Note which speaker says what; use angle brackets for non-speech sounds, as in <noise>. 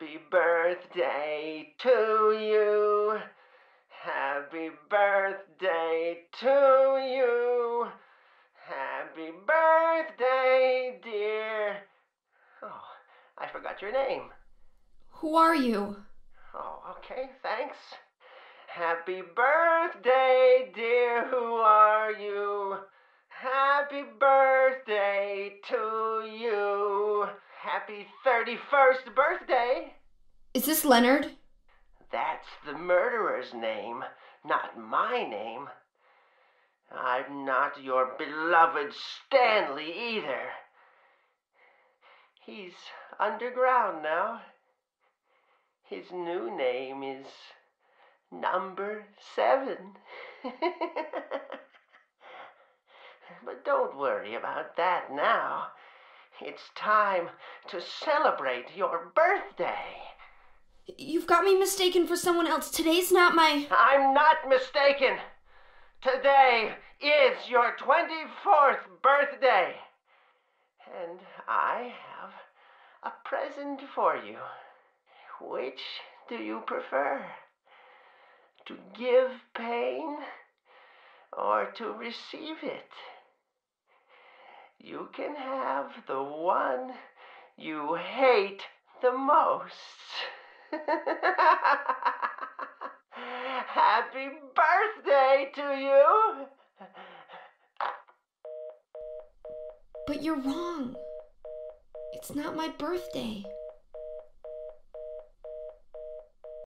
Speaker 1: Happy birthday to you. Happy birthday to you. Happy birthday, dear. Oh, I forgot your name.
Speaker 2: Who are you?
Speaker 1: Oh, okay, thanks. Happy birthday, dear. Who are you? Happy birthday to you. Happy 31st birthday.
Speaker 2: Is this Leonard?
Speaker 1: That's the murderer's name, not my name. I'm not your beloved Stanley either. He's underground now. His new name is Number Seven. <laughs> but don't worry about that now. It's time to celebrate your birthday.
Speaker 2: You've got me mistaken for someone else. Today's not my.
Speaker 1: I'm not mistaken. Today is your 24th birthday. And I have a present for you. Which do you prefer? To give pain or to receive it? You can have the one you hate the most. <laughs> Happy birthday to you!
Speaker 2: But you're wrong. It's not my birthday.